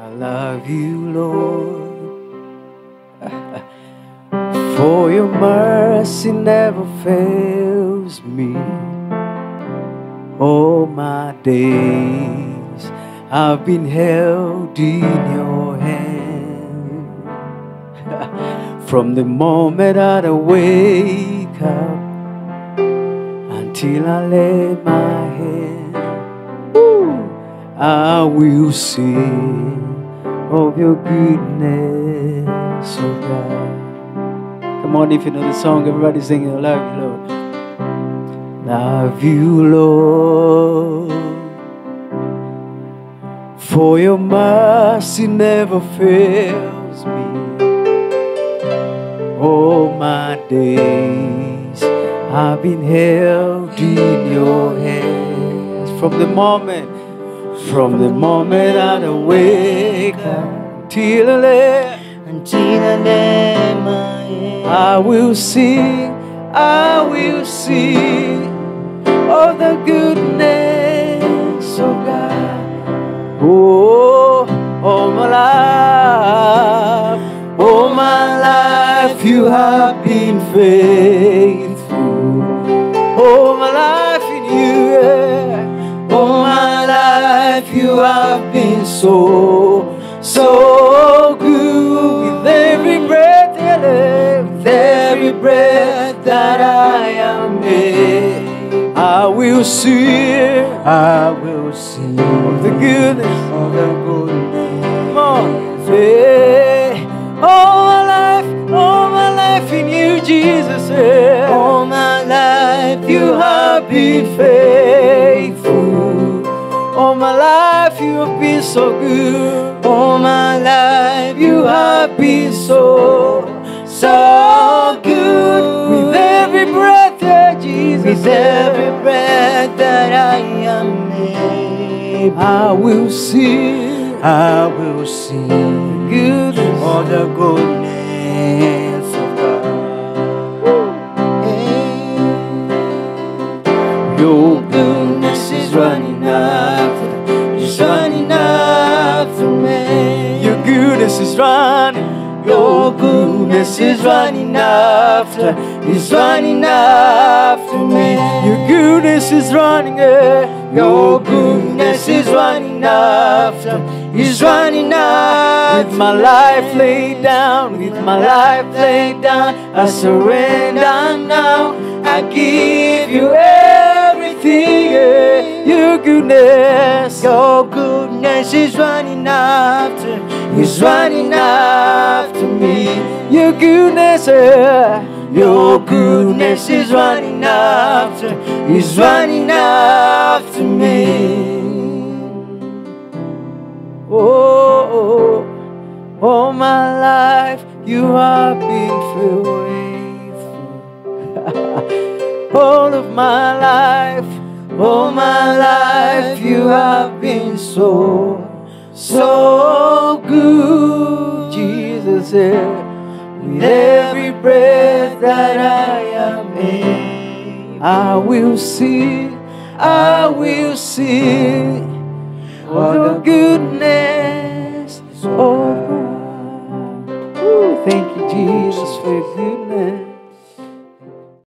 I love you, Lord. For your mercy never fails me. All my days I've been held in your hand. From the moment that I wake up until I lay my head, I will sing of your goodness, oh God. Come on, if you know the song, everybody sing it. You. Love you, Lord. For your mercy never fails me. All my days I've been held in your hands. From the moment, from the moment I wake up till until I lay my head. I will sing, I will sing all the goodness of God. Oh, all my life, all my life you have been faithful. All my life life you have been so, so good with every breath, yeah, with every breath that I am made. I will sing, I will sing of the goodness. of the goodness. On, say, all my life, all my life in you, Jesus. Yeah. All my life You have been faithful. All my life you have been so good. all my life You have been so, so good. With every breath, yeah, Jesus. with every breath that I am able. I will sing I will sing goodness. of the goodness. Your goodness is running Your goodness is running after, is running after me. Your goodness is running. Eh? Your goodness is running after, is running after. With my life laid down, with my life laid down, I surrender now. I give you everything. Yeah. Your goodness, Your goodness is running after, is running after me. your goodness, yeah. Your goodness is running after, is running after me. Oh, oh, all my life you have been faithful. all of my life, all my life you have been so, so good, Jesus. Yeah. With every breath that I am in, I will see, I will see of the goodness of God. Thank you, Jesus, for your.